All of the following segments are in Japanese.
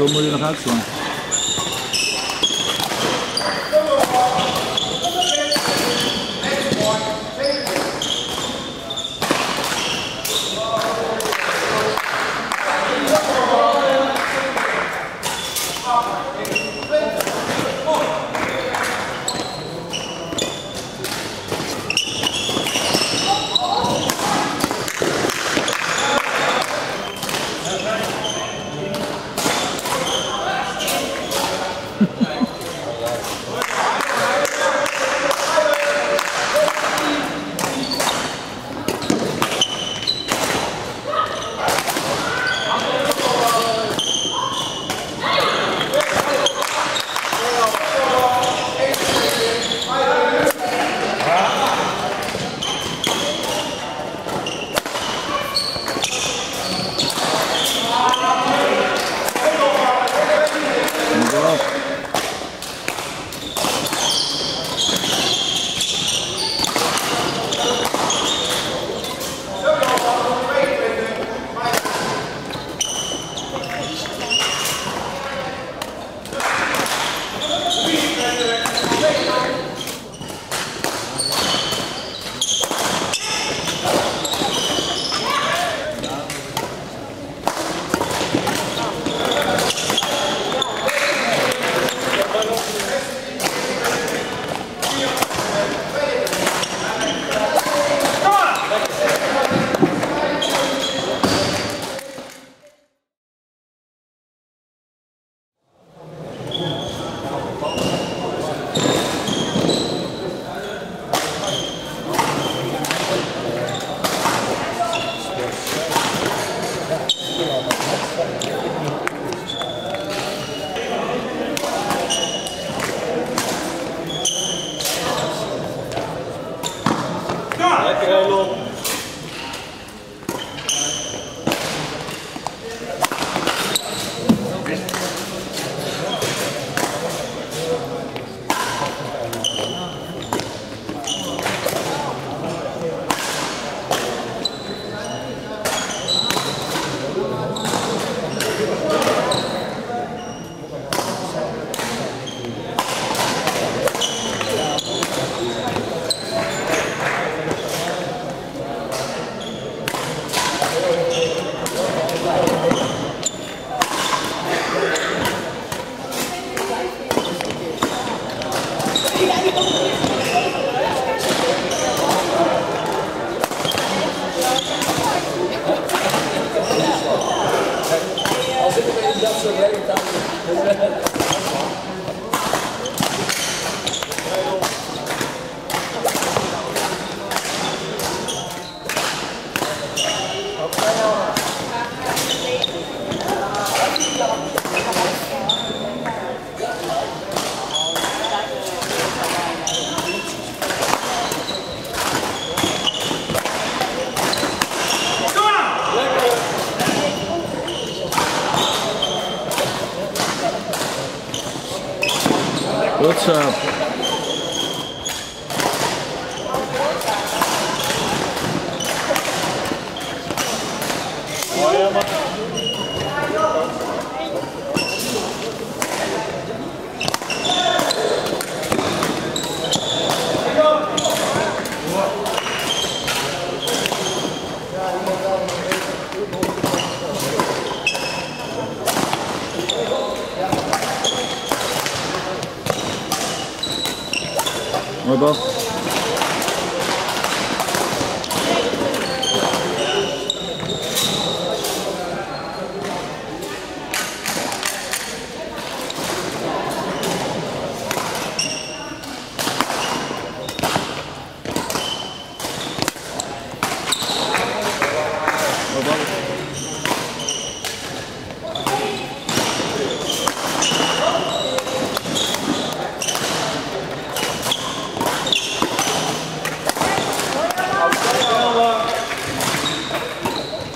我们又拿走了。What's up? Mới.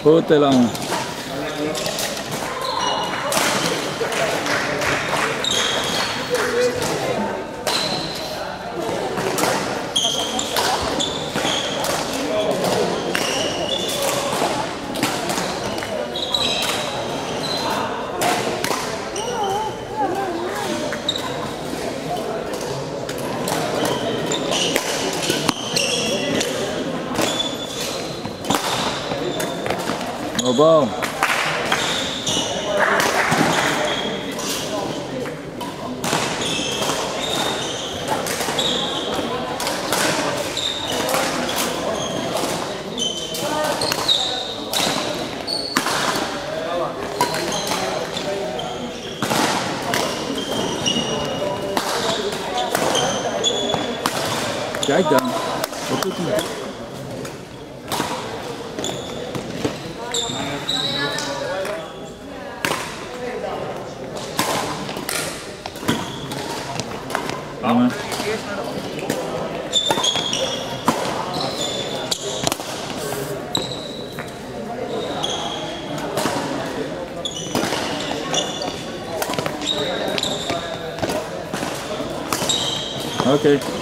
Outra. Lobão. Okay.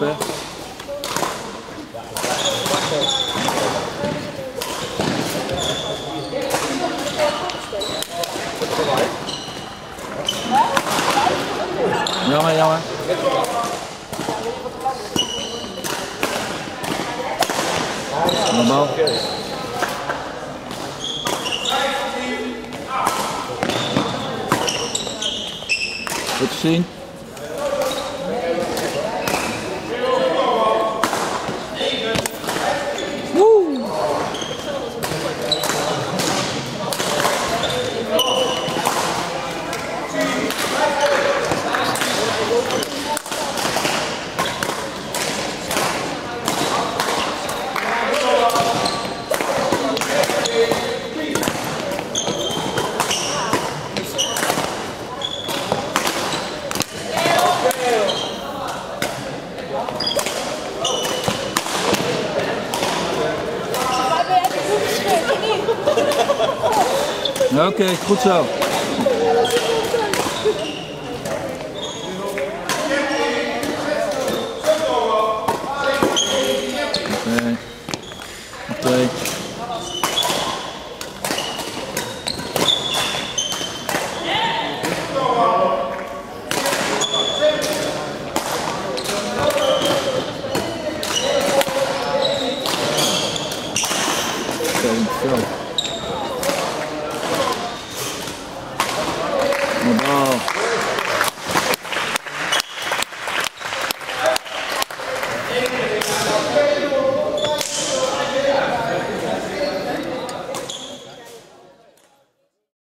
पे Oké, okay, goed zo.